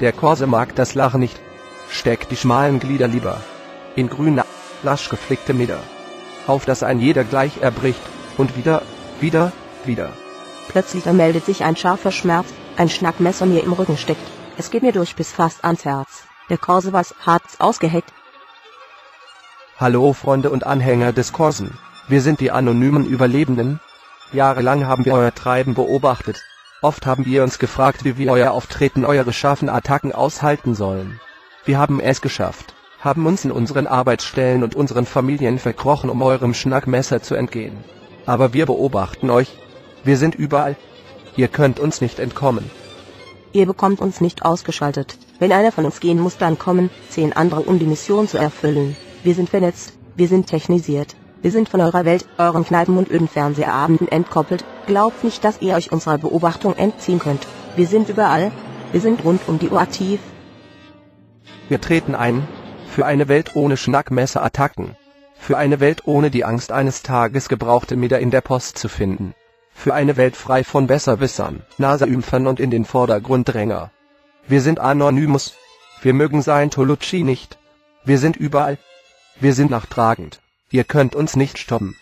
Der Korse mag das Lachen nicht. Steckt die schmalen Glieder lieber in grüne, lasch geflickte Mieder. Auf dass ein jeder gleich erbricht, und wieder, wieder, wieder. Plötzlich meldet sich ein scharfer Schmerz, ein Schnackmesser mir im Rücken steckt. Es geht mir durch bis fast ans Herz. Der Korse was hart's ausgeheckt. Hallo Freunde und Anhänger des Korsen. Wir sind die anonymen Überlebenden. Jahrelang haben wir euer Treiben beobachtet. Oft haben wir uns gefragt, wie wir euer Auftreten, eure scharfen Attacken aushalten sollen. Wir haben es geschafft, haben uns in unseren Arbeitsstellen und unseren Familien verkrochen, um eurem Schnackmesser zu entgehen. Aber wir beobachten euch. Wir sind überall. Ihr könnt uns nicht entkommen. Ihr bekommt uns nicht ausgeschaltet. Wenn einer von uns gehen muss, dann kommen zehn andere, um die Mission zu erfüllen. Wir sind vernetzt, wir sind technisiert. Wir sind von eurer Welt, euren Kneipen und öden Fernsehabenden entkoppelt. Glaubt nicht, dass ihr euch unserer Beobachtung entziehen könnt. Wir sind überall. Wir sind rund um die Uhr aktiv. Wir treten ein. Für eine Welt ohne Schnackmesserattacken. Für eine Welt ohne die Angst eines Tages gebrauchte Mieder in der Post zu finden. Für eine Welt frei von Besserwissern, Naseümpfern und in den Vordergrund Dränger. Wir sind Anonymous. Wir mögen Scientology nicht. Wir sind überall. Wir sind nachtragend. Ihr könnt uns nicht stoppen.